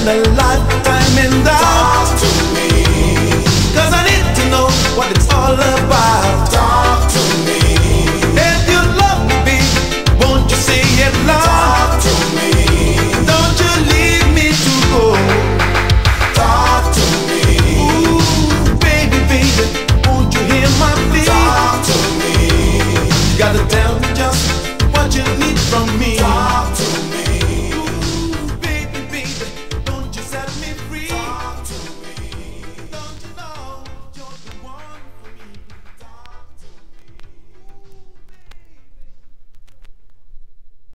spend a lifetime in doubt. Talk to me. Cause I need to know what it's all about.